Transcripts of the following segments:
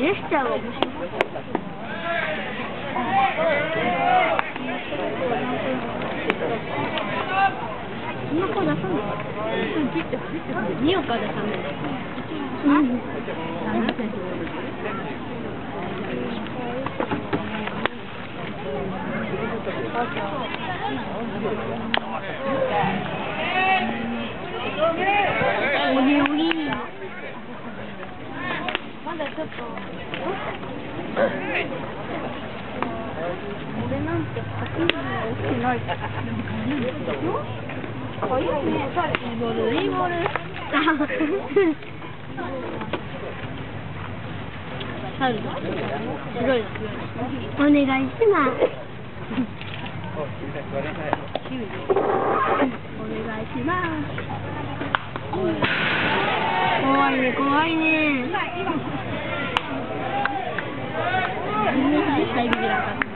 ジェスチャーが面白い。そんな子出さない。におか出さない。うん。おりおり。まだちょっと。俺なんて書くのが大きくないから。早いね。いいボール、いいボール。春だ。白い。お願いします。お願いします。怖いね、怖いね。絶対ビビらかった。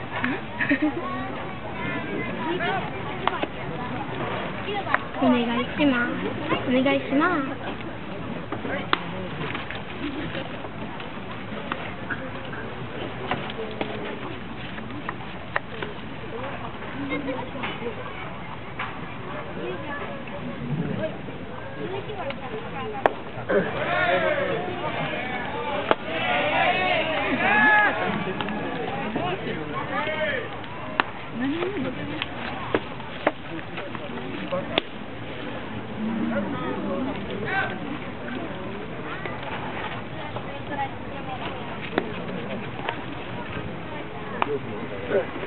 お願いします。お願いします。ダメだ。お